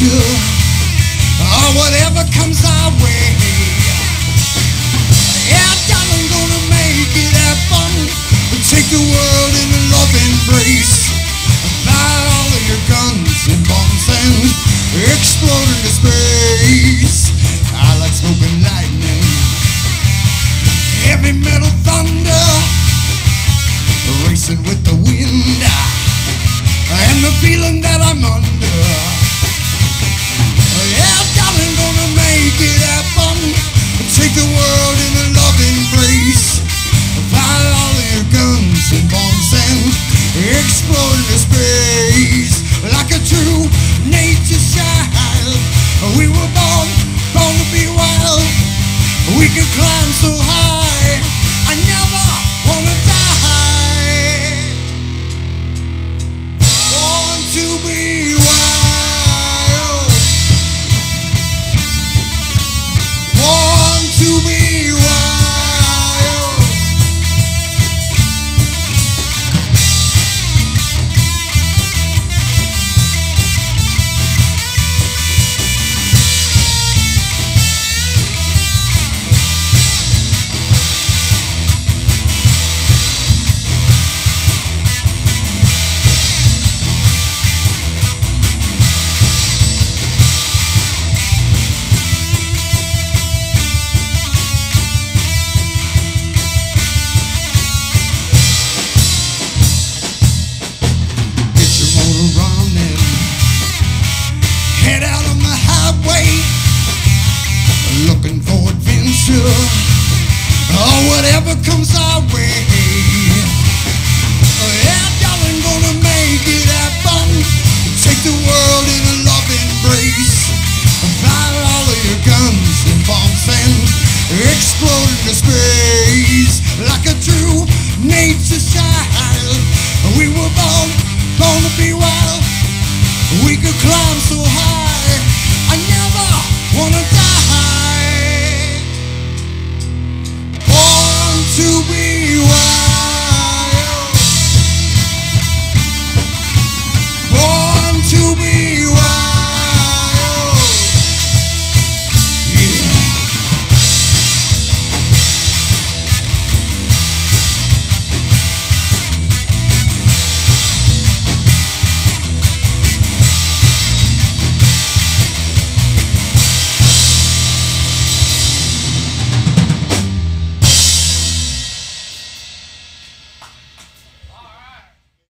or oh, whatever comes our way. Yeah, darling, gonna make it. Take the world in a embrace. All of your guns and bombs and explode into space. The world in a all your guns and bombs and explode into space like a true nature child. We were born, born to be wild. We climb so high. Adventure. Or oh, whatever comes our way. Oh, yeah, darling, gonna make it happen. Take the world in a love embrace. Fire all of your guns and bombs and explode into space like a true nature child. We were born, born to be wild. We could climb so high.